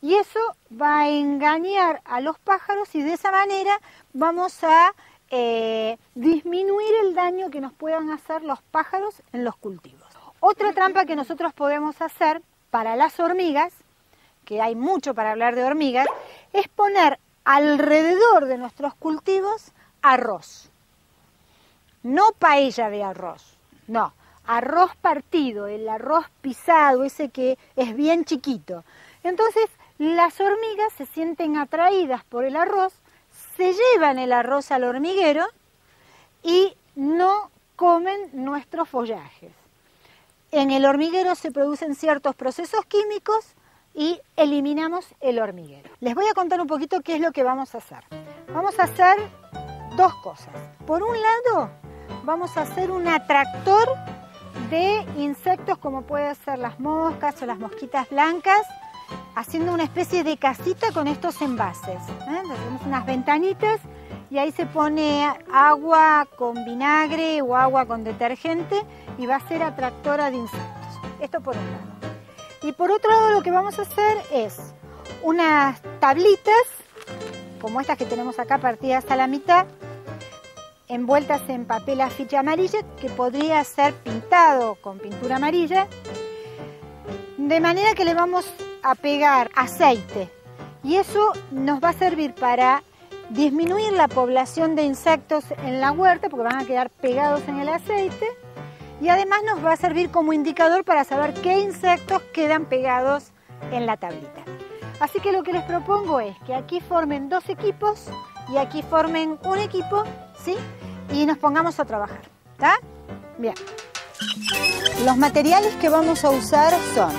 Y eso va a engañar a los pájaros y de esa manera vamos a eh, disminuir el daño que nos puedan hacer los pájaros en los cultivos. Otra trampa que nosotros podemos hacer para las hormigas, que hay mucho para hablar de hormigas, es poner alrededor de nuestros cultivos arroz. No paella de arroz, no, arroz partido, el arroz pisado, ese que es bien chiquito. Entonces, las hormigas se sienten atraídas por el arroz, se llevan el arroz al hormiguero y no comen nuestros follajes. En el hormiguero se producen ciertos procesos químicos y eliminamos el hormiguero. Les voy a contar un poquito qué es lo que vamos a hacer. Vamos a hacer dos cosas. Por un lado, vamos a hacer un atractor de insectos como pueden ser las moscas o las mosquitas blancas haciendo una especie de casita con estos envases. ¿eh? Tenemos unas ventanitas y ahí se pone agua con vinagre o agua con detergente y va a ser atractora de insectos. Esto por un lado. Y por otro lado lo que vamos a hacer es unas tablitas, como estas que tenemos acá partidas a la mitad, envueltas en papel afiche amarilla, que podría ser pintado con pintura amarilla, de manera que le vamos a pegar aceite y eso nos va a servir para disminuir la población de insectos en la huerta porque van a quedar pegados en el aceite y además nos va a servir como indicador para saber qué insectos quedan pegados en la tablita. Así que lo que les propongo es que aquí formen dos equipos y aquí formen un equipo, ¿sí? Y nos pongamos a trabajar, ¿está? Bien. Los materiales que vamos a usar son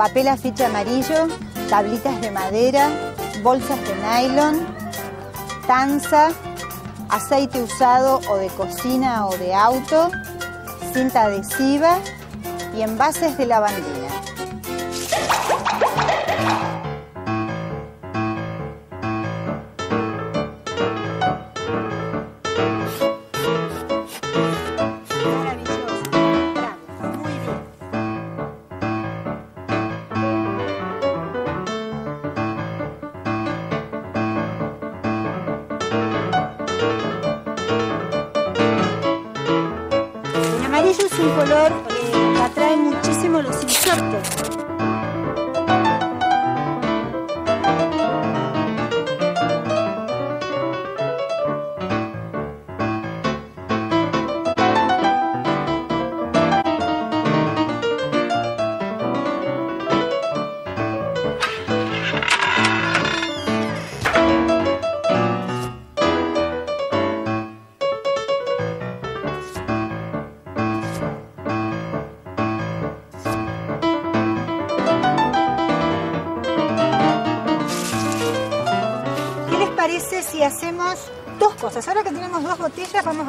papel afiche amarillo, tablitas de madera, bolsas de nylon, tanza, aceite usado o de cocina o de auto, cinta adhesiva y envases de lavandina.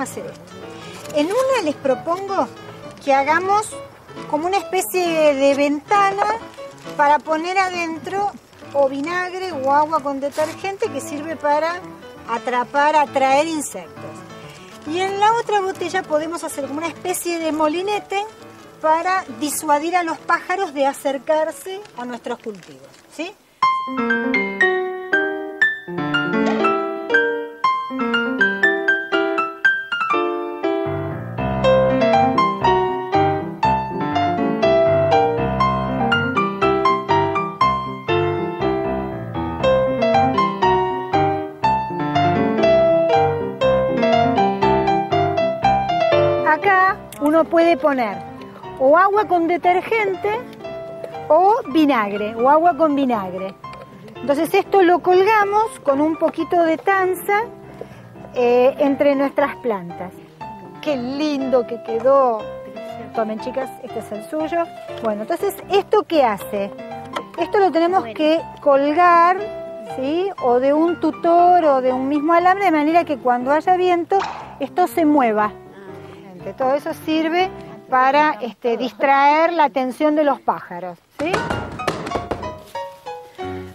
A hacer esto. En una les propongo que hagamos como una especie de ventana para poner adentro o vinagre o agua con detergente que sirve para atrapar, atraer insectos. Y en la otra botella podemos hacer como una especie de molinete para disuadir a los pájaros de acercarse a nuestros cultivos. ¿sí? Puede poner o agua con detergente o vinagre o agua con vinagre. Entonces esto lo colgamos con un poquito de tanza eh, entre nuestras plantas. Qué lindo que quedó. Tomen chicas, este es el suyo. Bueno, entonces esto qué hace? Esto lo tenemos que colgar, ¿sí? O de un tutor o de un mismo alambre de manera que cuando haya viento esto se mueva. Todo eso sirve para este, distraer la atención de los pájaros.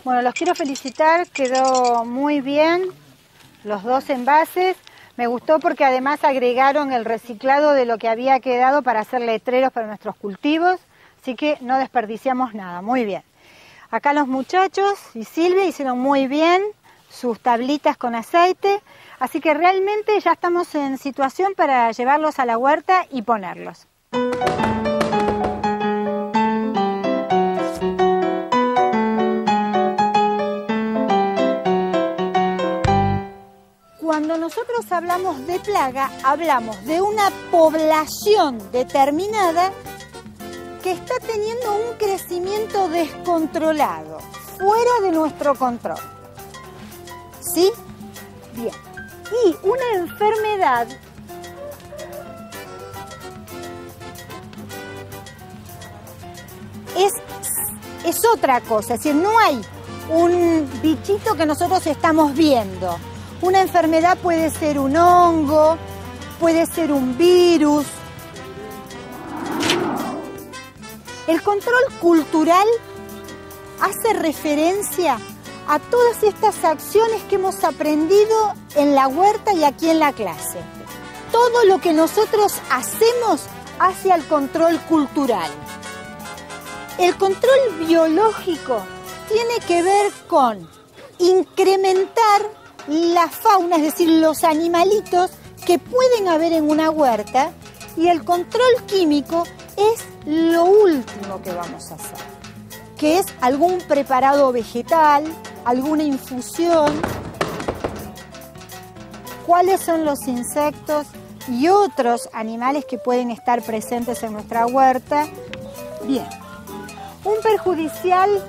Bueno, los quiero felicitar, quedó muy bien los dos envases. Me gustó porque además agregaron el reciclado de lo que había quedado para hacer letreros para nuestros cultivos, así que no desperdiciamos nada, muy bien. Acá los muchachos y Silvia hicieron muy bien sus tablitas con aceite, así que realmente ya estamos en situación para llevarlos a la huerta y ponerlos. Cuando nosotros hablamos de plaga, hablamos de una población determinada que está teniendo un crecimiento descontrolado, fuera de nuestro control. ¿Sí? Y una enfermedad es, es otra cosa, es decir, no hay un bichito que nosotros estamos viendo. Una enfermedad puede ser un hongo, puede ser un virus. El control cultural hace referencia a todas estas acciones que hemos aprendido en la huerta y aquí en la clase. Todo lo que nosotros hacemos hacia el control cultural. El control biológico tiene que ver con incrementar la fauna, es decir, los animalitos que pueden haber en una huerta y el control químico es lo último que vamos a hacer, que es algún preparado vegetal, alguna infusión, cuáles son los insectos y otros animales que pueden estar presentes en nuestra huerta. Bien, un perjudicial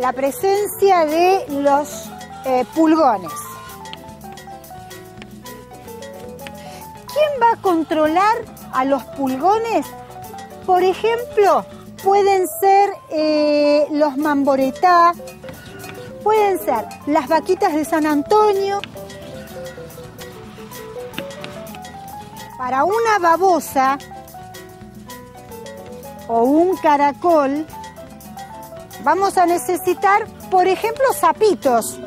la presencia de los eh, pulgones. ¿Quién va a controlar a los pulgones? Por ejemplo, pueden ser eh, los mamboretá, pueden ser las vaquitas de San Antonio. Para una babosa o un caracol vamos a necesitar, por ejemplo, sapitos.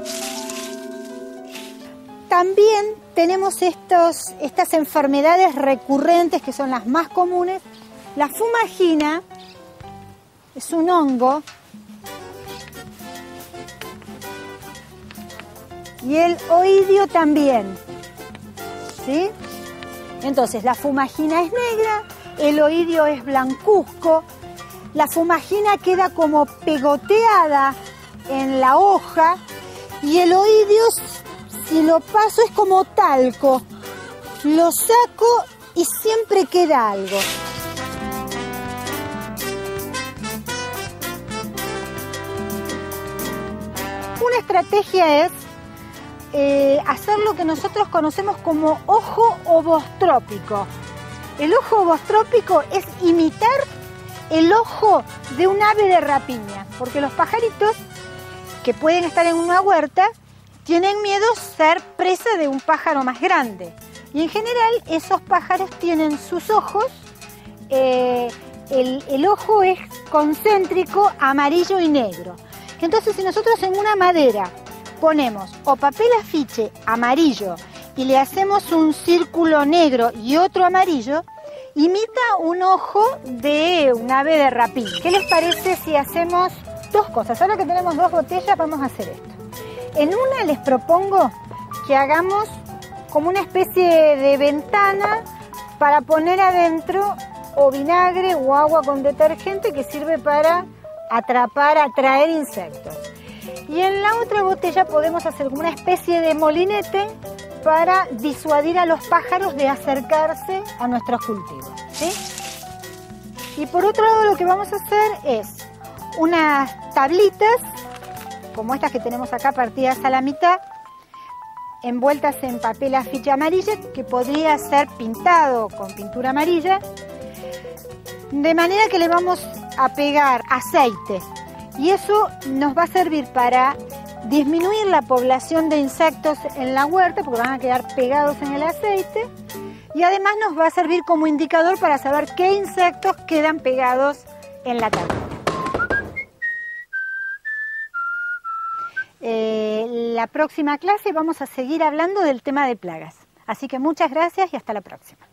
También tenemos estos, estas enfermedades recurrentes que son las más comunes. La fumagina es un hongo y el oidio también. ¿Sí? Entonces, la fumagina es negra, el oidio es blancuzco, la fumagina queda como pegoteada en la hoja y el oidio, si lo paso, es como talco. Lo saco y siempre queda algo. Una estrategia es eh, hacer lo que nosotros conocemos como ojo ovostrópico. El ojo ovostrópico es imitar el ojo de un ave de rapiña, porque los pajaritos que pueden estar en una huerta tienen miedo ser presa de un pájaro más grande. Y en general esos pájaros tienen sus ojos, eh, el, el ojo es concéntrico, amarillo y negro. Entonces si nosotros en una madera ponemos o papel afiche amarillo y le hacemos un círculo negro y otro amarillo, imita un ojo de un ave de rapín. ¿Qué les parece si hacemos dos cosas? Ahora que tenemos dos botellas vamos a hacer esto. En una les propongo que hagamos como una especie de ventana para poner adentro o vinagre o agua con detergente que sirve para atrapar, atraer insectos. Y en la otra botella podemos hacer como una especie de molinete para disuadir a los pájaros de acercarse a nuestros cultivos. Y por otro lado lo que vamos a hacer es unas tablitas, como estas que tenemos acá partidas a la mitad, envueltas en papel afiche amarilla, que podría ser pintado con pintura amarilla, de manera que le vamos a pegar aceite y eso nos va a servir para disminuir la población de insectos en la huerta porque van a quedar pegados en el aceite y además nos va a servir como indicador para saber qué insectos quedan pegados en la tablita. Eh, la próxima clase vamos a seguir hablando del tema de plagas. Así que muchas gracias y hasta la próxima.